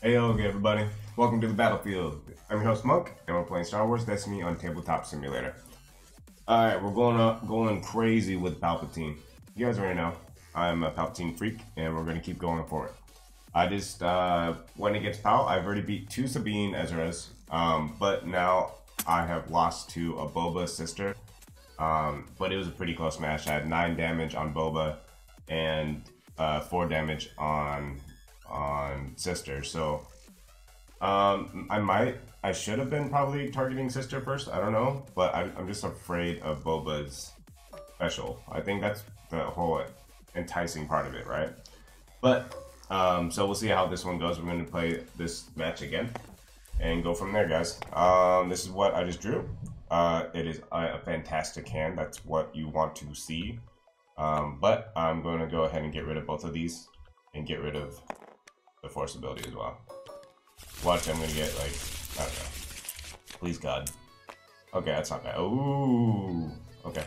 Hey, okay, everybody. Welcome to the battlefield. I'm your host, Monk, and we're playing Star Wars Destiny on Tabletop Simulator. Alright, we're going up, going crazy with Palpatine. You guys already know, I'm a Palpatine freak, and we're going to keep going for it. I just, uh, when it gets Pal, I've already beat two Sabine Ezra's, um, but now I have lost to a Boba sister. Um, but it was a pretty close match. I had 9 damage on Boba, and uh, 4 damage on sister. So um, I might, I should have been probably targeting sister first. I don't know, but I'm, I'm just afraid of Boba's special. I think that's the whole enticing part of it, right? But um, so we'll see how this one goes. We're going to play this match again and go from there, guys. Um, this is what I just drew. Uh, it is a, a, fantastic hand. That's what you want to see. Um, but I'm going to go ahead and get rid of both of these and get rid of the force ability as well. Watch, I'm gonna get like, I don't know. Please God. Okay, that's not bad. Ooh, okay.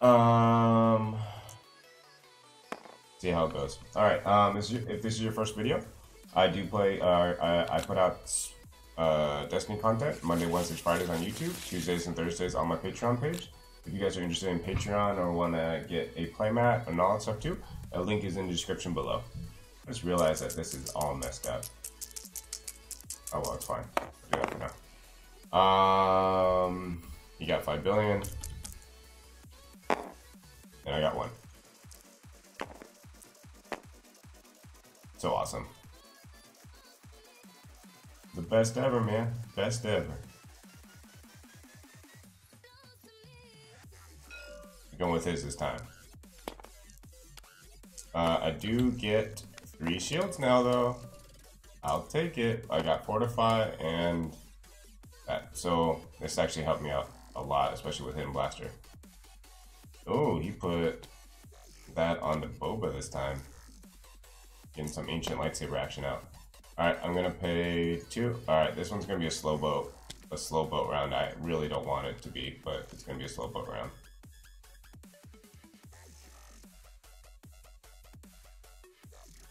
Um, see how it goes. All right. Um, this your, if this is your first video, I do play. Uh, I, I put out uh, Destiny content Monday, Wednesdays, Fridays on YouTube, Tuesdays and Thursdays on my Patreon page. If you guys are interested in Patreon or want to get a playmat and all that stuff too, a link is in the description below. I just realized that this is all messed up. Oh well, it's fine. I'll do that for now. Um, you got five billion, and I got one. So awesome. The best ever, man. Best ever. Going with his this time. Uh, I do get Three shields now, though. I'll take it. I got Fortify and that. So this actually helped me out a lot, especially with Hidden Blaster. Oh, he put that on the Boba this time. Getting some Ancient Lightsaber action out. Alright, I'm gonna pay two. Alright, this one's gonna be a slow boat. A slow boat round. I really don't want it to be, but it's gonna be a slow boat round.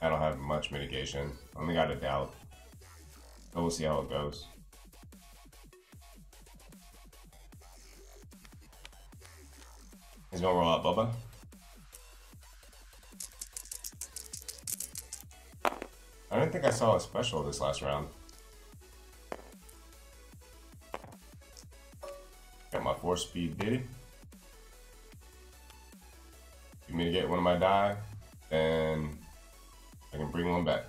I don't have much mitigation. Only got a doubt. But we'll see how it goes. He's gonna roll out Boba. I don't think I saw a special this last round. Got my four speed Diddy. You me to get one of my die, then bring one back.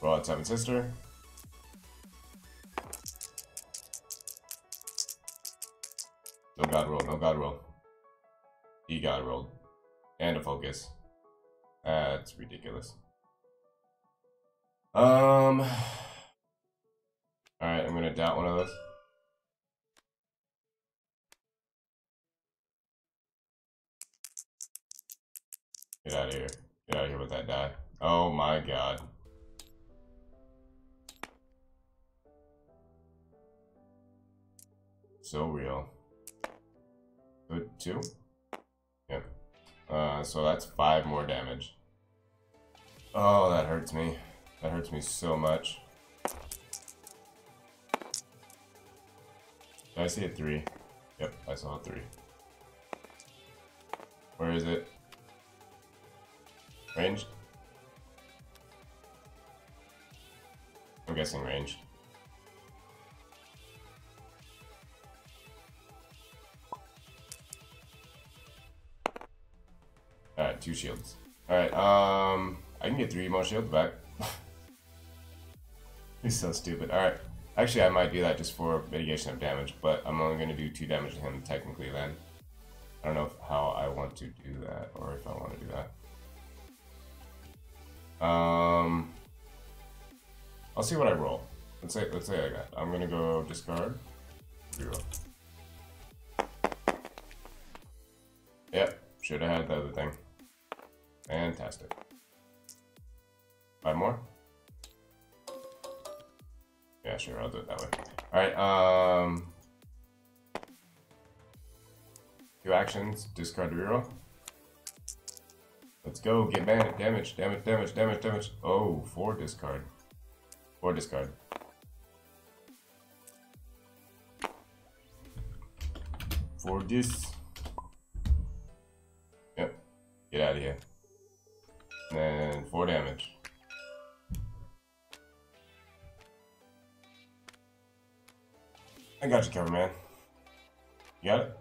Roll Seven Sister. No God roll, no God roll. He God rolled. And a focus. That's ridiculous. Um. Alright, I'm gonna doubt one of those. Get out of here. Get out of here with that die. Oh my god. So real. Good, two? Yep. Uh, so that's five more damage. Oh, that hurts me. That hurts me so much. Did I see a three? Yep, I saw a three. Where is it? Range? I'm guessing range. Alright, two shields. Alright, um, I can get three more shields back. He's so stupid. Alright, actually I might do that just for mitigation of damage, but I'm only going to do two damage to him technically then. I don't know if, how I want to do that, or if I want to do that. Um, I'll see what I roll. Let's say let's say I got. I'm gonna go discard. Yep, should have had the other thing. Fantastic. Five more. Yeah, sure. I'll do it that way. All right. Um. Do actions, discard reroll. Let's go, get man damage, damage, damage, damage, damage. Oh, four discard. Four discard. For this. Yep. Get out of here. And four damage. I got you covered, man. You got it?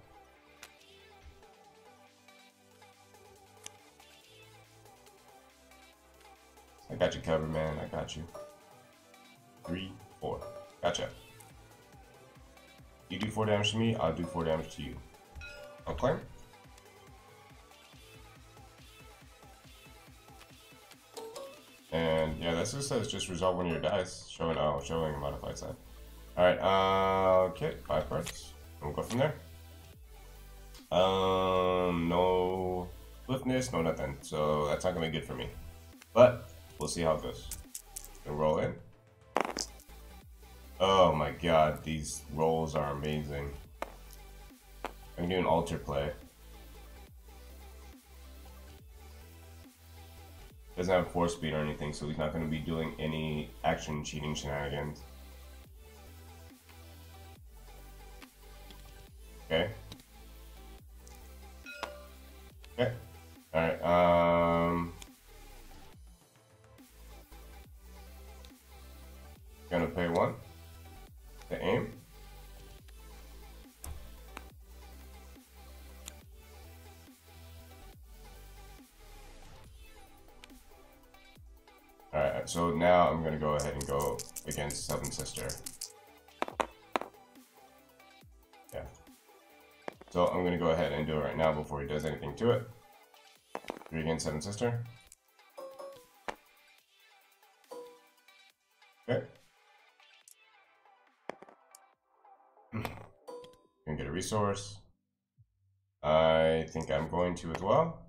I got you covered, man. I got you. Three, four. Gotcha. You do four damage to me, I'll do four damage to you. Okay? And yeah, this just says just resolve one of your dice, showing oh, showing a modified side. Alright, uh, okay, five cards. We'll go from there. Um, no swiftness, no nothing. So that's not gonna be good for me. But We'll see how it goes. And roll in. Oh my god, these rolls are amazing. I'm doing alter play. Doesn't have force speed or anything, so he's not going to be doing any action cheating shenanigans. Okay. Okay. Alright, um... so now I'm gonna go ahead and go against Seven Sister. Yeah. So I'm gonna go ahead and do it right now before he does anything to it. Three against Seven Sister. Okay. Gonna get a resource. I think I'm going to as well.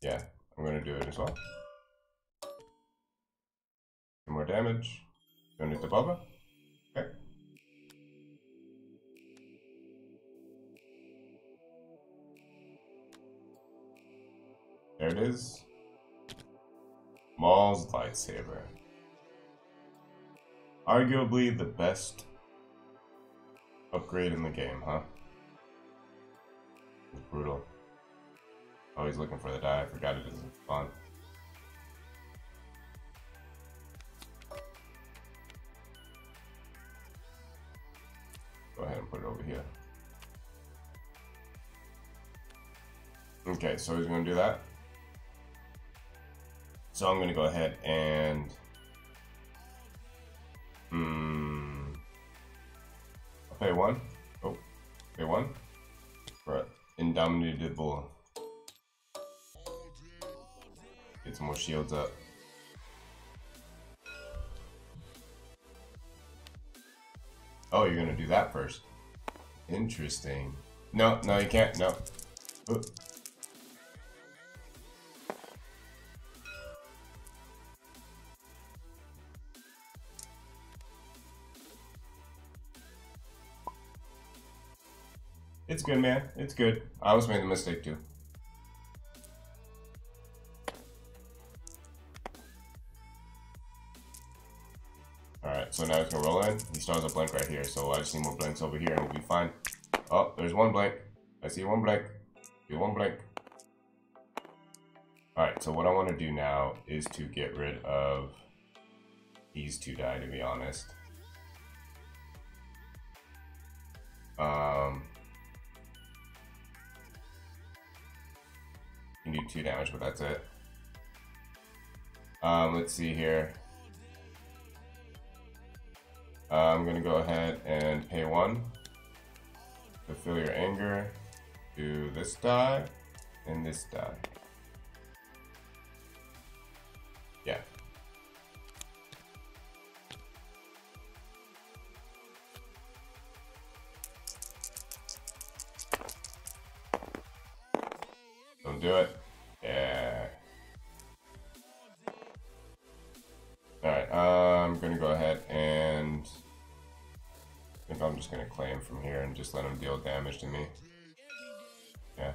Yeah, I'm to do it as well. Some more damage. Don't need the Boba. Okay. There it is. Maul's lightsaber. Arguably the best upgrade in the game, huh? It's brutal. Oh, he's looking for the die. I forgot it isn't fun. Go ahead and put it over here. Okay, so he's going to do that. So I'm going to go ahead and Hmm. I'll pay one. Oh, pay one. For Indomitable. Get some more shields up. Oh, you're gonna do that first. Interesting. No, no, you can't. No. Ooh. It's good, man. It's good. I was making a mistake too. So now it's gonna roll in. He has a blank right here, so I just need more blanks over here and we'll be fine. Oh, there's one blank. I see one blank. See one blank. Alright, so what I want to do now is to get rid of these two die, to be honest. Um, You do two damage, but that's it. Um, let's see here. I'm gonna go ahead and pay one to Feel Your Anger to this die and this die. Yeah. Don't do it. Gonna claim from here and just let him deal damage to me. Yeah.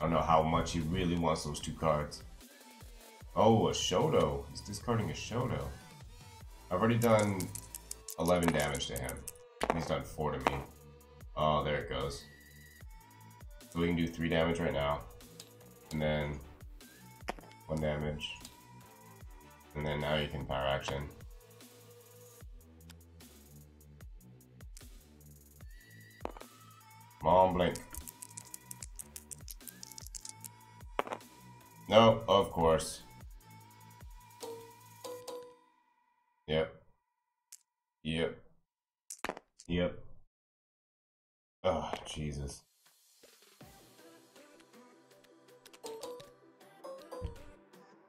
I don't know how much he really wants those two cards. Oh, a Shoto. He's discarding a Shoto. I've already done 11 damage to him. He's done 4 to me. Oh, there it goes. So we can do 3 damage right now. And then 1 damage. And then now you can power action. Come on, blink. No, of course. Yep. Yep. Yep. Oh, Jesus.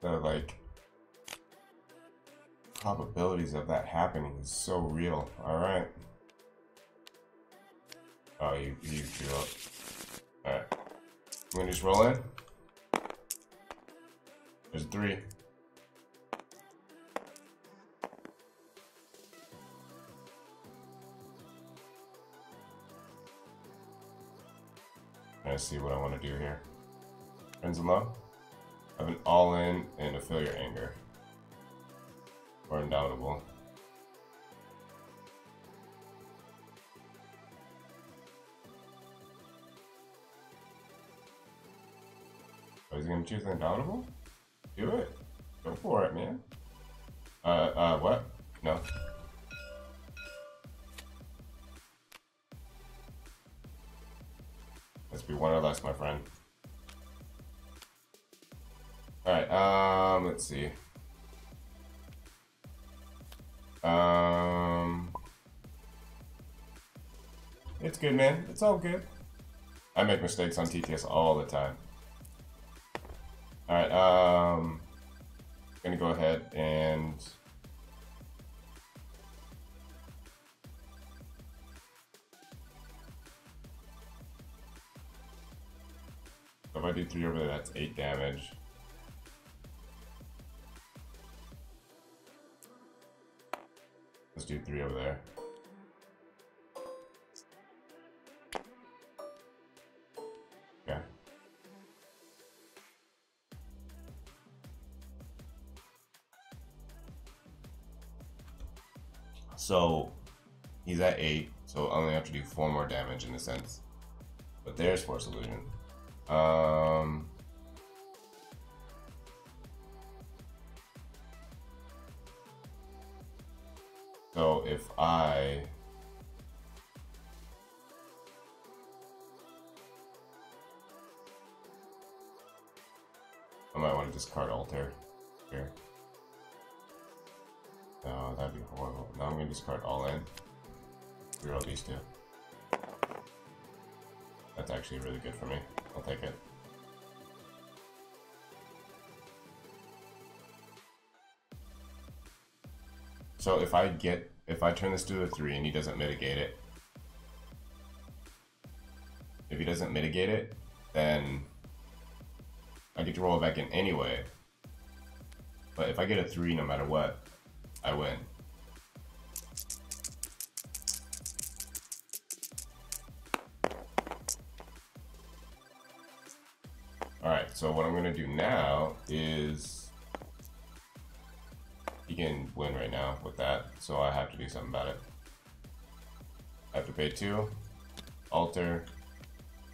The, like, probabilities of that happening is so real. Alright. Oh, you, you drew up. Alright. I'm gonna just roll in. There's three. Let's see what I want to do here. Friends in love? I have an all-in and a Feel Your Anger. Or undoubtable. Is he gonna choose undoubtable? Do it. Go for it, man. Uh, uh, what? No. Let's be one or less, my friend. Alright, um, let's see. Um, it's good, man. It's all good. I make mistakes on TTS all the time. Um, gonna go ahead and if I do three over there, that's eight damage. Let's do three over there. So he's at eight, so I only have to do four more damage in a sense. But there's Force Illusion. Um, so if I I might want to discard alter here. No, that'd be horrible. Now I'm gonna discard all in. Zero these two. That's actually really good for me. I'll take it. So if I get, if I turn this to a 3 and he doesn't mitigate it, if he doesn't mitigate it, then I get to roll it back in anyway. But if I get a 3 no matter what, I win. Alright, so what I'm going to do now is... He can win right now with that, so I have to do something about it. I have to pay 2, alter,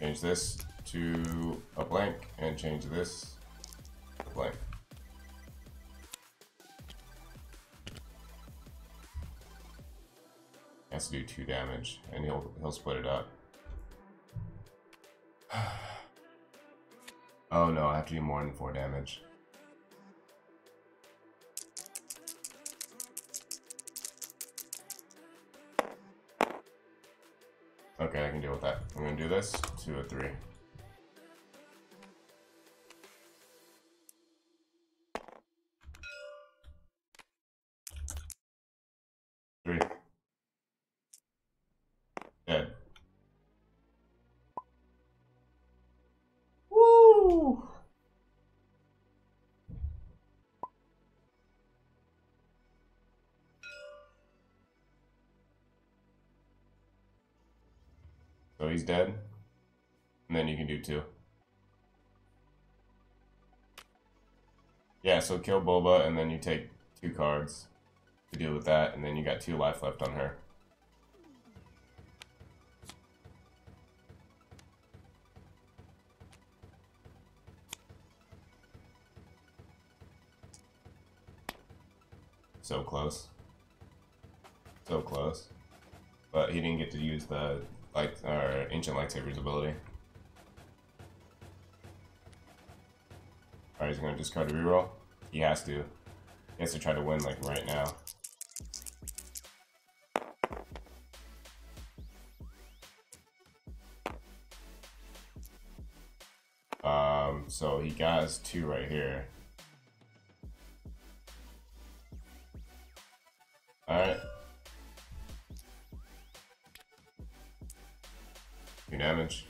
change this to a blank, and change this to blank. Has to do 2 damage, and he'll, he'll split it up. Oh no, I have to do more than 4 damage. Okay, I can deal with that. I'm gonna do this two or Three. So he's dead. And then you can do two. Yeah, so kill Boba, and then you take two cards to deal with that, and then you got two life left on her. So close. So close. But he didn't get to use the light or ancient lightsabers ability. Alright, he's gonna discard a reroll. He has to. He has to try to win like right now. Um, so he got his two right here. Alright. Two damage.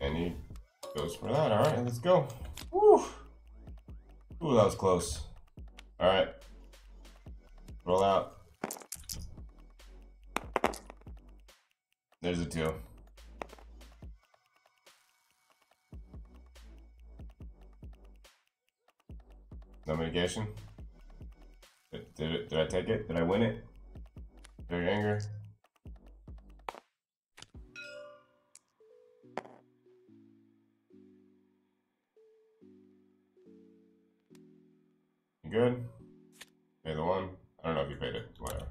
And he goes for that. Alright, let's go. Woo! Ooh, that was close. Alright. Roll out. There's a two. No mitigation? Did, did, did I take it? Did I win it? Very anger. You good? Pay the one. I don't know if you paid it. Whatever.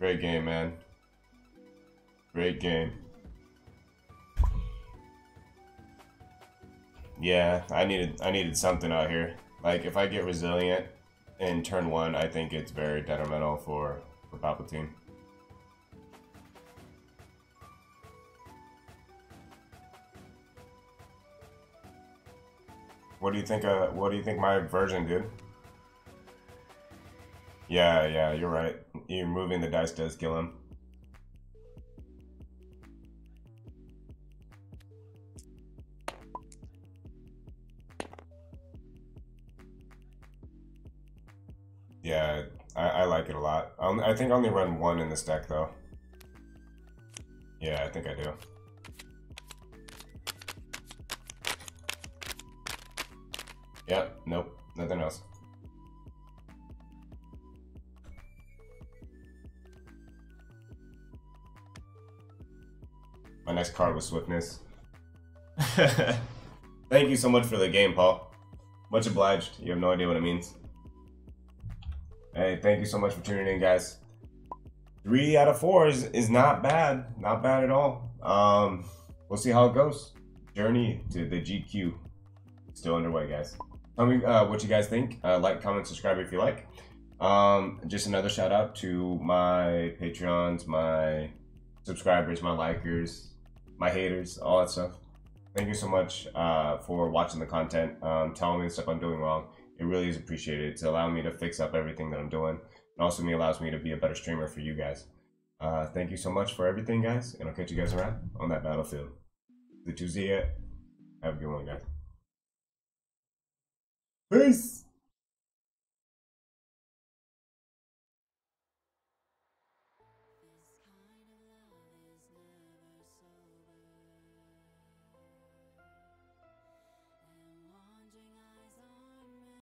Great game, man. Great game. Yeah, I needed I needed something out here. Like if I get resilient in turn one, I think it's very detrimental for for Palpatine. What do you think? Uh, what do you think my version did? Yeah, yeah, you're right. You moving the dice does kill him. I think I only run one in this deck though. Yeah, I think I do. Yep, nope, nothing else. My next card was Swiftness. Thank you so much for the game, Paul. Much obliged. You have no idea what it means. Hey, thank you so much for tuning in, guys. Three out of four is, is not bad. Not bad at all. Um, we'll see how it goes. Journey to the GQ. Still underway, guys. Tell me uh, what you guys think. Uh, like, comment, subscribe if you like. Um, just another shout out to my Patreons, my subscribers, my likers, my haters, all that stuff. Thank you so much uh, for watching the content, um, telling me the stuff I'm doing wrong. It really is appreciated. It's allowing me to fix up everything that I'm doing. And also me allows me to be a better streamer for you guys. Uh, thank you so much for everything, guys. And I'll catch you guys around on that battlefield. The yet? Have a good one, guys. Peace!